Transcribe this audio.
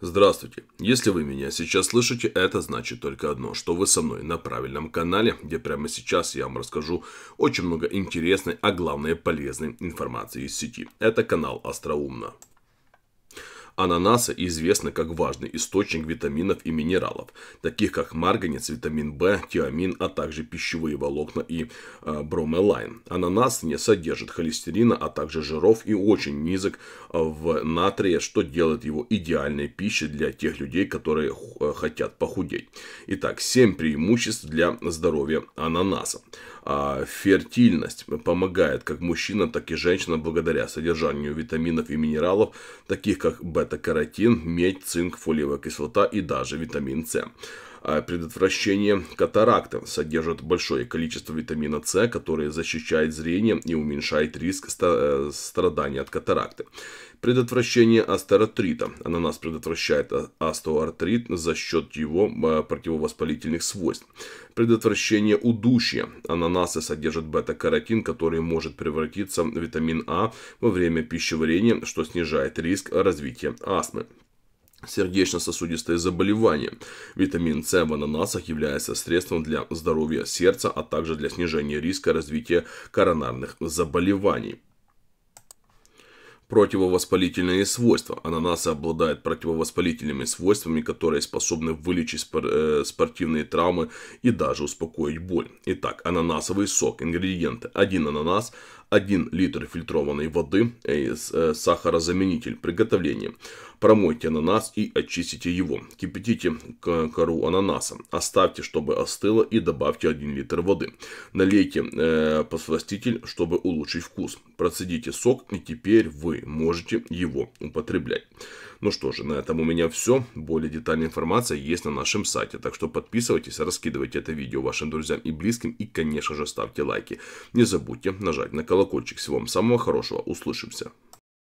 Здравствуйте. Если вы меня сейчас слышите, это значит только одно, что вы со мной на правильном канале, где прямо сейчас я вам расскажу очень много интересной, а главное полезной информации из сети. Это канал Остроумно. Ананасы известны как важный источник витаминов и минералов, таких как марганец, витамин В, тиамин, а также пищевые волокна и э, бромелайн. Ананас не содержит холестерина, а также жиров и очень низок э, в натрия, что делает его идеальной пищей для тех людей, которые э, хотят похудеть. Итак, 7 преимуществ для здоровья ананаса. А, фертильность помогает как мужчина, так и женщина благодаря содержанию витаминов и минералов, таких как бета-каротин, медь, цинк, фолиевая кислота и даже витамин С. А, предотвращение катаракты содержит большое количество витамина С, который защищает зрение и уменьшает риск э, страдания от катаракты. Предотвращение астеротрита. Ананас предотвращает остеоартрит за счет его э, противовоспалительных свойств. Предотвращение удушья. Ананасы содержат бета-каротин, который может превратиться в витамин А во время пищеварения, что снижает риск развития астмы сердечно-сосудистые заболевания. Витамин С в ананасах является средством для здоровья сердца, а также для снижения риска развития коронарных заболеваний. Противовоспалительные свойства. Ананасы обладают противовоспалительными свойствами, которые способны вылечить э, спортивные травмы и даже успокоить боль. Итак, ананасовый сок. Ингредиенты. Один ананас, 1 литр фильтрованной воды, э, э, сахарозаменитель. Приготовление. Промойте ананас и очистите его. Кипятите кору ананаса. Оставьте, чтобы остыло и добавьте 1 литр воды. Налейте э, подсластитель, чтобы улучшить вкус. Процедите сок и теперь вы можете его употреблять. Ну что же, на этом у меня все. Более детальная информация есть на нашем сайте. Так что подписывайтесь, раскидывайте это видео вашим друзьям и близким. И, конечно же, ставьте лайки. Не забудьте нажать на колокольчик. Всего вам самого хорошего. Услышимся.